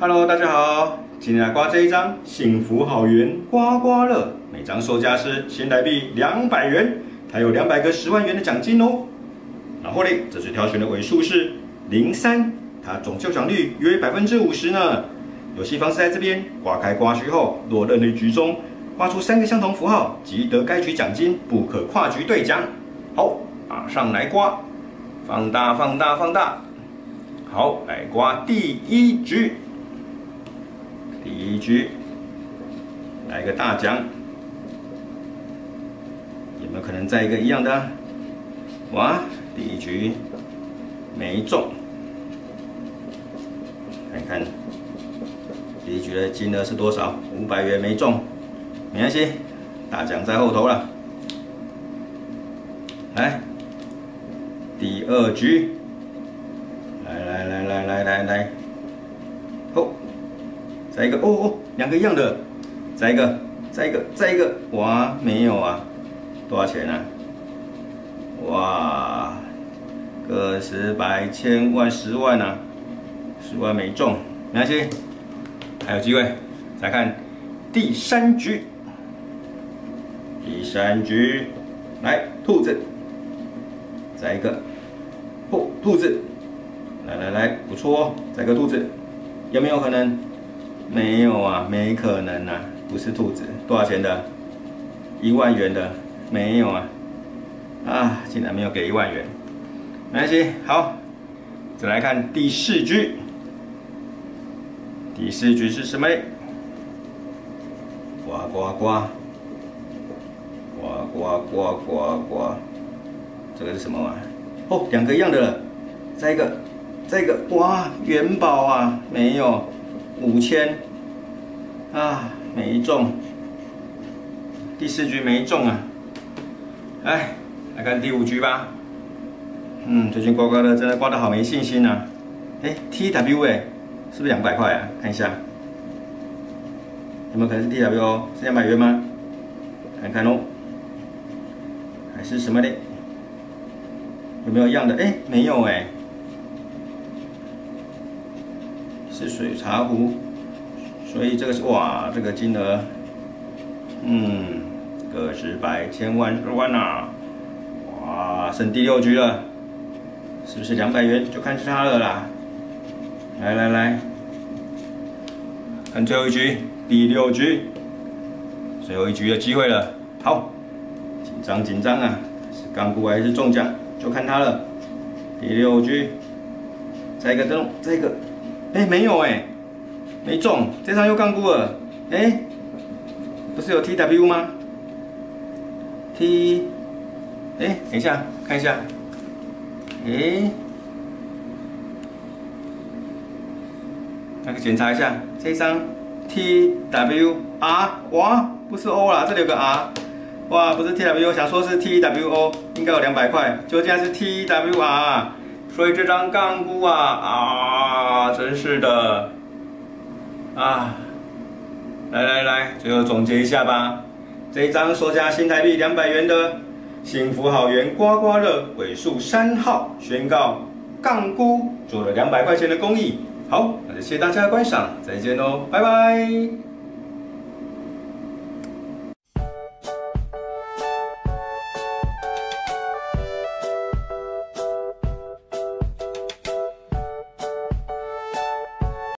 Hello，大家好，今天来刮这一张幸福好运刮刮乐，每张售价是新台币两百元，还有两百个十万元的奖金哦。然后嘞，这次挑选的尾数是零三，它总中奖率约百分之五十呢。游戏方式在这边，刮开刮区后，落任意局中刮出三个相同符号，即得该局奖金，不可跨局兑奖。好，马上来刮，放大，放大，放大。好，来刮第一局，第一局来个大奖，有没有可能再一个一样的？哇，第一局没中，看看。第一局的金额是多少？五百元没中，没关系，大奖在后头了。来，第二局，来来来来来来来，哦，再一个，哦哦，两个一样的，再一个，再一个，再一个，哇，没有啊，多少钱啊？哇，个十百千万十万啊，十万没中，没关系。还有机会，再看第三局，第三局，来兔子，再一个，哦，兔子，来来来，不错哦，再个兔子，有没有可能？没有啊，没可能啊，不是兔子，多少钱的？一万元的，没有啊，啊，竟然没有给一万元，没关系，好，再来看第四局。第四局是什么？呱呱呱，呱呱呱呱呱，这个是什么啊？哦，两个一样的了，再一个，再一个，哇，元宝啊，没有，五千，啊，没中，第四局没中啊，来，来看第五局吧。嗯，最近刮刮乐真的刮得好没信心啊。哎，T W 哎。是不是两百块啊？看一下，有没有可能是 T W O？是两百元吗？看看喽，还是什么的？有没有一样的？哎，没有哎，是水茶壶，所以这个是哇，这个金额，嗯，个十百千万万呐，哇，剩第六局了，是不是两百元？就看是它了啦。来来来，看最后一局，第六局，最后一局的机会了。好，紧张紧张啊！是刚估还是中奖？就看他了。第六局，再一个灯，再一个，哎，没有哎，没中，这张又刚估了。哎，不是有 T W 吗？T，哎，等一下，看一下，哎。那个检查一下，这张 T W R 哇，不是 O 啦，这里有个 R，哇，不是 T W，想说是 T W O，应该有两百块，就竟然是 T W R，所以这张杠估啊啊，真是的啊！来来来，最后总结一下吧，这一张售价新台币两百元的幸福好元刮刮乐尾数三号，宣告杠估做了两百块钱的公益。好，那就谢谢大家的观赏，再见喽，拜拜。